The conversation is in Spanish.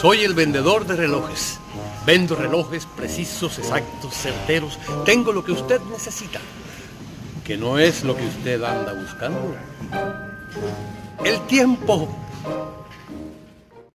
Soy el vendedor de relojes. Vendo relojes precisos, exactos, certeros. Tengo lo que usted necesita. Que no es lo que usted anda buscando. El tiempo.